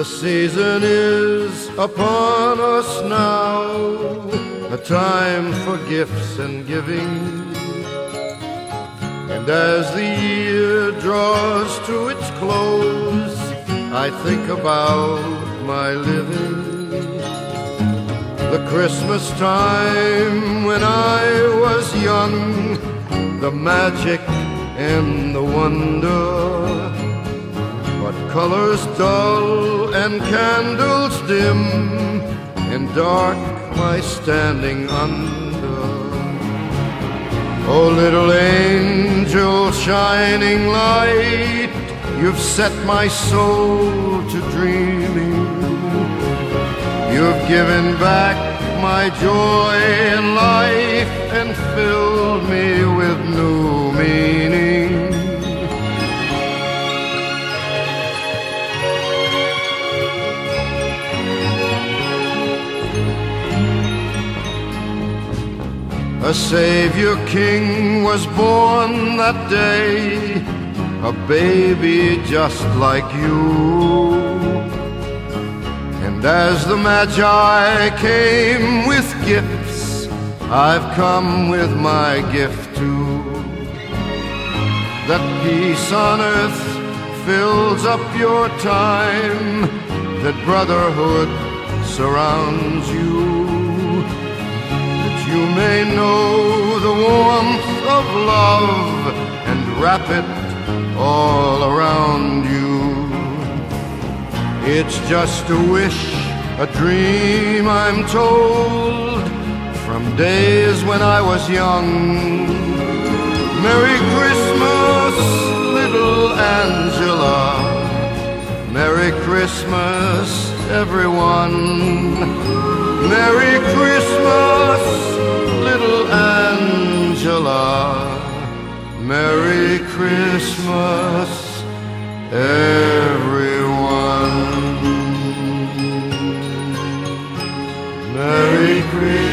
The season is upon us now, a time for gifts and giving. And as the year draws to its close, I think about my living. The Christmas time when I was young, the magic and the wonder colors dull and candles dim In dark my standing under. Oh little angel shining light You've set my soul to dreaming. You've given back my joy in life And filled me A Savior King was born that day, a baby just like you. And as the Magi came with gifts, I've come with my gift too. That peace on earth fills up your time, that brotherhood surrounds you know the warmth of love and wrap it all around you. It's just a wish, a dream, I'm told, from days when I was young. Merry Christmas, little Angela. Merry Christmas, everyone. Merry Christmas. Christmas, everyone. Merry Christmas.